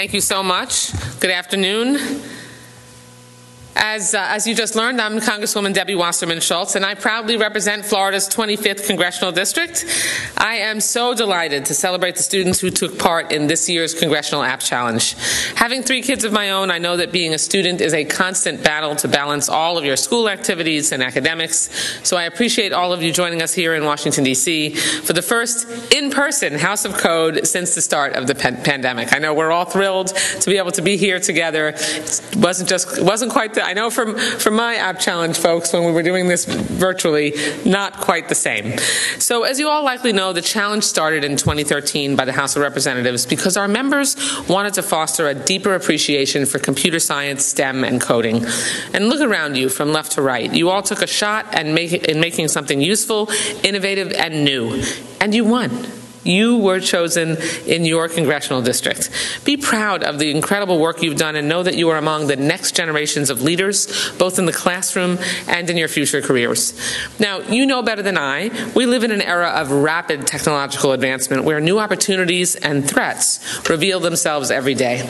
Thank you so much. Good afternoon. As, uh, as you just learned, I'm Congresswoman Debbie Wasserman Schultz, and I proudly represent Florida's 25th Congressional District. I am so delighted to celebrate the students who took part in this year's Congressional App Challenge. Having three kids of my own, I know that being a student is a constant battle to balance all of your school activities and academics, so I appreciate all of you joining us here in Washington, D.C. for the first in-person House of Code since the start of the pan pandemic. I know we're all thrilled to be able to be here together. It wasn't just, wasn't quite the I know from, from my app challenge folks when we were doing this virtually, not quite the same. So as you all likely know, the challenge started in 2013 by the House of Representatives because our members wanted to foster a deeper appreciation for computer science, STEM, and coding. And look around you from left to right. You all took a shot at make, in making something useful, innovative, and new. And you won. You were chosen in your congressional district. Be proud of the incredible work you've done and know that you are among the next generations of leaders, both in the classroom and in your future careers. Now, you know better than I, we live in an era of rapid technological advancement where new opportunities and threats reveal themselves every day.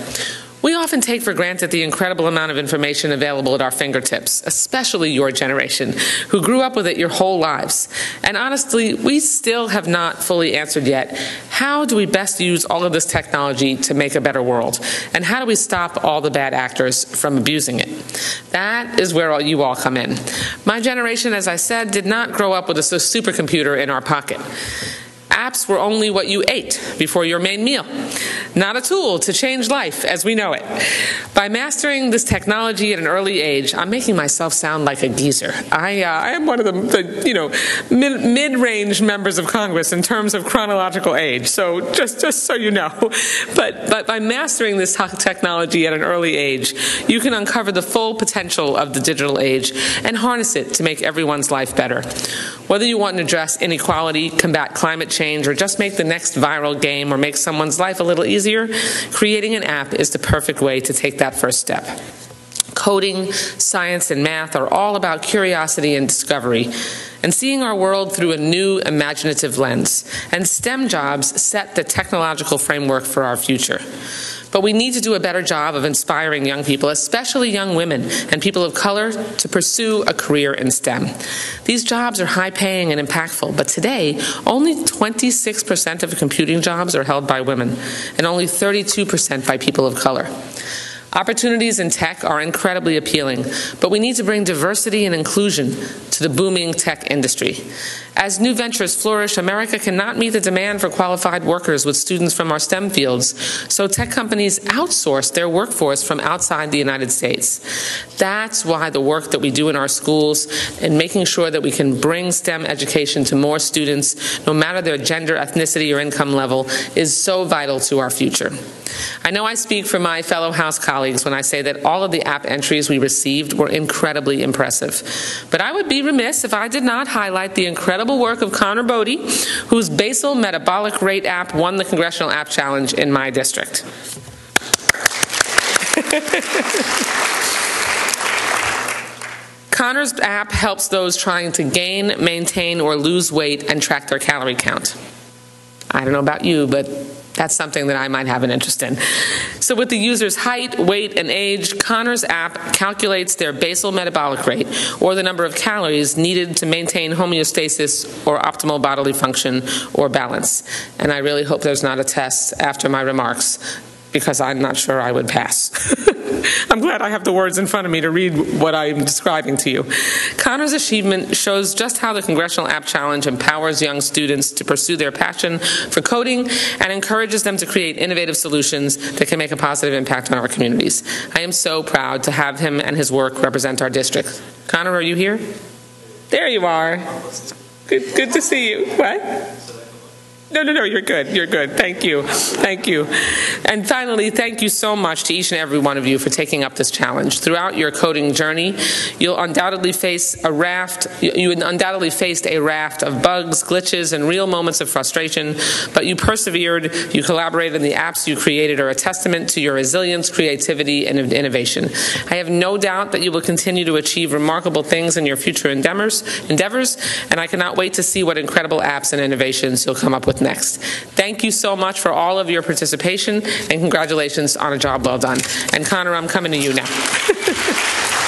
Often take for granted the incredible amount of information available at our fingertips, especially your generation, who grew up with it your whole lives. And honestly, we still have not fully answered yet how do we best use all of this technology to make a better world? And how do we stop all the bad actors from abusing it? That is where all you all come in. My generation, as I said, did not grow up with a supercomputer in our pocket. Apps were only what you ate before your main meal, not a tool to change life as we know it. By mastering this technology at an early age, I'm making myself sound like a geezer. I, uh, I am one of the, the you know mid range members of Congress in terms of chronological age. So just just so you know, but but by mastering this technology at an early age, you can uncover the full potential of the digital age and harness it to make everyone's life better. Whether you want to address inequality, combat climate change change or just make the next viral game or make someone's life a little easier, creating an app is the perfect way to take that first step. Coding, science, and math are all about curiosity and discovery and seeing our world through a new imaginative lens. And STEM jobs set the technological framework for our future. But we need to do a better job of inspiring young people, especially young women and people of color, to pursue a career in STEM. These jobs are high paying and impactful, but today, only 26% of computing jobs are held by women, and only 32% by people of color. Opportunities in tech are incredibly appealing, but we need to bring diversity and inclusion to the booming tech industry. As new ventures flourish, America cannot meet the demand for qualified workers with students from our STEM fields, so tech companies outsource their workforce from outside the United States. That's why the work that we do in our schools and making sure that we can bring STEM education to more students, no matter their gender, ethnicity, or income level, is so vital to our future. I know I speak for my fellow House colleagues when I say that all of the app entries we received were incredibly impressive. But I would be remiss if I did not highlight the incredible work of Connor Bodie, whose basal metabolic rate app won the Congressional App Challenge in my district. Connor's app helps those trying to gain, maintain, or lose weight and track their calorie count. I don't know about you, but that's something that I might have an interest in. So, with the user's height, weight, and age, Connor's app calculates their basal metabolic rate, or the number of calories needed to maintain homeostasis or optimal bodily function or balance. And I really hope there's not a test after my remarks because I'm not sure I would pass. I'm glad I have the words in front of me to read what I'm describing to you. Connor's achievement shows just how the Congressional App Challenge empowers young students to pursue their passion for coding and encourages them to create innovative solutions that can make a positive impact on our communities. I am so proud to have him and his work represent our district. Connor, are you here? There you are. Good, good to see you. What? No, no, no, you're good. You're good. Thank you. Thank you. And finally, thank you so much to each and every one of you for taking up this challenge. Throughout your coding journey, you'll undoubtedly face a raft, you undoubtedly faced a raft of bugs, glitches, and real moments of frustration, but you persevered, you collaborated, and the apps you created are a testament to your resilience, creativity, and innovation. I have no doubt that you will continue to achieve remarkable things in your future endeavors, endeavors and I cannot wait to see what incredible apps and innovations you'll come up with next. Thank you so much for all of your participation, and congratulations on a job well done. And Connor, I'm coming to you now.